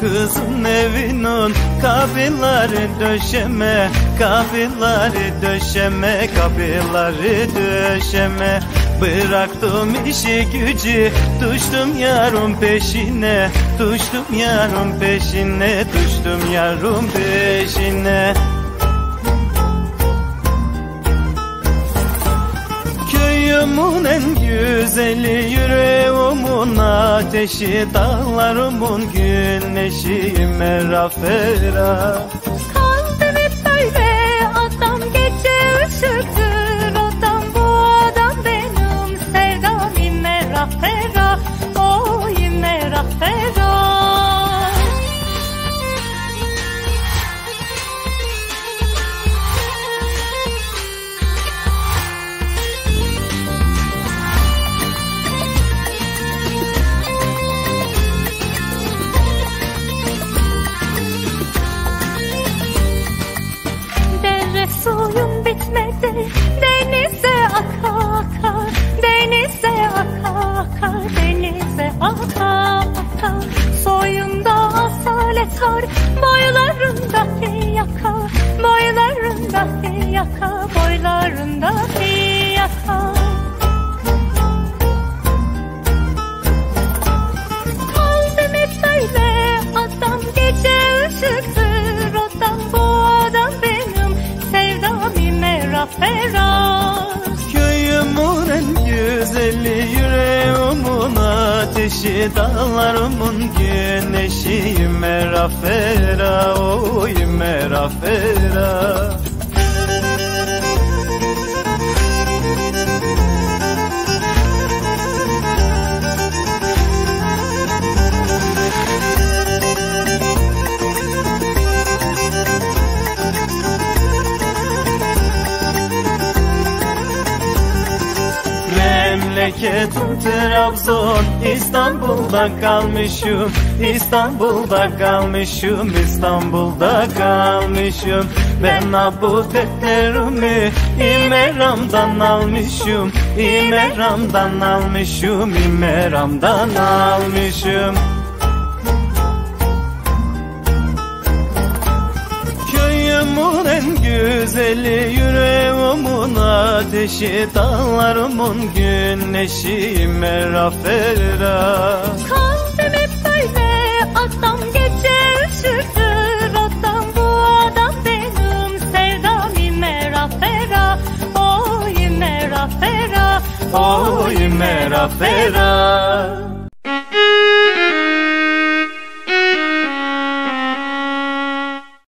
Kızın evinin kapıları döşeme Kapıları döşeme kapıları döşeme Bıraktım işi gücü düştüm yarın peşine Düştüm yarın peşine düştüm yarın peşine. Köyümün en güzeli yüreğimin ateşi Dağlarımın güneşi merafera bitmedi Denize aka akar Denize aka akar Denize aka akar. Soyunda asalet var Boylarında fiyaka Boylarında fiyaka güzeli yüreğimin ateşi Dağlarımın güneşi. Merafera Oy merafera Memleketim Trabzon İstanbul'da kalmışım İstanbul'da kalmışım İstanbul'da kalmışım. Ben bu defterimi İmeram'dan almışım İmeram'dan almışım İmeram'dan almışım. Köyümün en güzeli yüreğimin ateşi Dağlarımın güneşi merafera. Kaldım hep böyle adam gece ışıktır Adam bu adam benim sevdam merah ferah Oy merah ferah Oy merafera